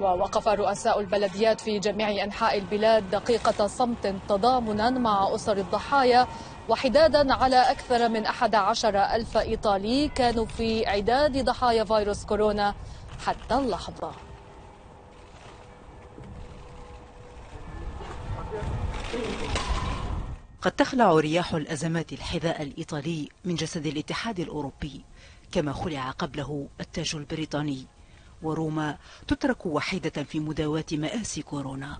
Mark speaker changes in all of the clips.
Speaker 1: ووقف رؤساء البلديات في جميع أنحاء البلاد دقيقة صمت تضامنا مع أسر الضحايا وحدادا على أكثر من 11 ألف إيطالي كانوا في عداد ضحايا فيروس كورونا حتى اللحظة.
Speaker 2: قد تخلع رياح الأزمات الحذاء الإيطالي من جسد الاتحاد الأوروبي كما خلع قبله التاج البريطاني. وروما تترك وحيدة في مداواة مآسي كورونا.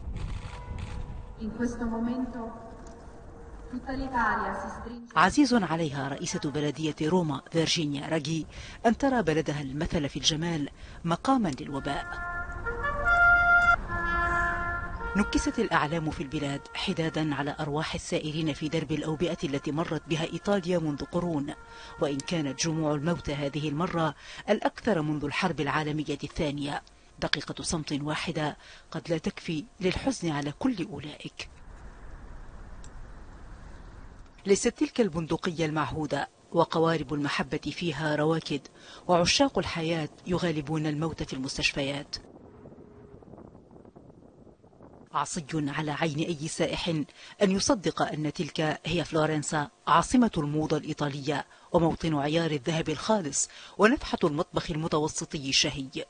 Speaker 2: عزيز عليها رئيسة بلدية روما فيرجينيا راجي أن ترى بلدها المثل في الجمال مقاما للوباء. نكست الأعلام في البلاد حدادا على أرواح السائرين في درب الأوبئة التي مرت بها إيطاليا منذ قرون. وإن كانت جموع الموتى هذه المرة الأكثر منذ الحرب العالمية الثانية. دقيقة صمت واحدة قد لا تكفي للحزن على كل أولئك. ليست تلك البندقية المعهودة وقوارب المحبة فيها رواكد وعشاق الحياة يغالبون الموت في المستشفيات. عصي على عين أي سائح أن يصدق أن تلك هي فلورنسا عاصمة الموضة الإيطالية وموطن عيار الذهب الخالص ونفحة المطبخ المتوسطي الشهي.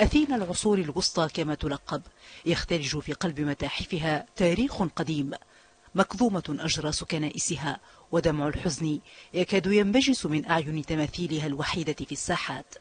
Speaker 2: أثينا العصور الوسطى كما تلقب يختلج في قلب متاحفها تاريخ قديم مكظومة أجراس كنائسها ودمع الحزن يكاد ينبجس من أعين تماثيلها الوحيدة في الساحات.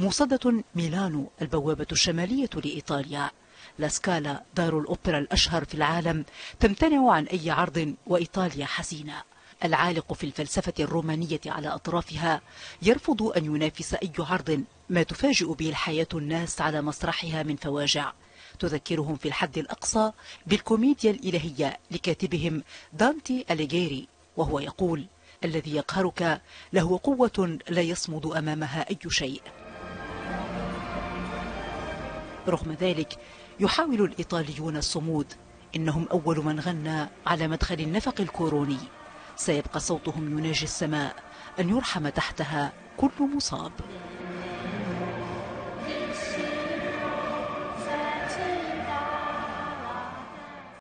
Speaker 2: موصدة ميلانو البوابة الشمالية لإيطاليا. لاسكالا دار الأوبرا الأشهر في العالم تمتنع عن أي عرض وإيطاليا حزينة. العالق في الفلسفة الرومانية على أطرافها يرفض أن ينافس أي عرض ما تفاجئ به الحياة الناس على مسرحها من فواجع. تذكرهم في الحد الأقصى بالكوميديا الإلهية لكاتبهم دانتي أليغيري وهو يقول الذي يقهرك له قوة لا يصمد أمامها أي شيء. رغم ذلك يحاول الإيطاليون الصمود. إنهم أول من غنى على مدخل النفق الكوروني. سيبقى صوتهم يناجي السماء أن يرحم تحتها كل مصاب.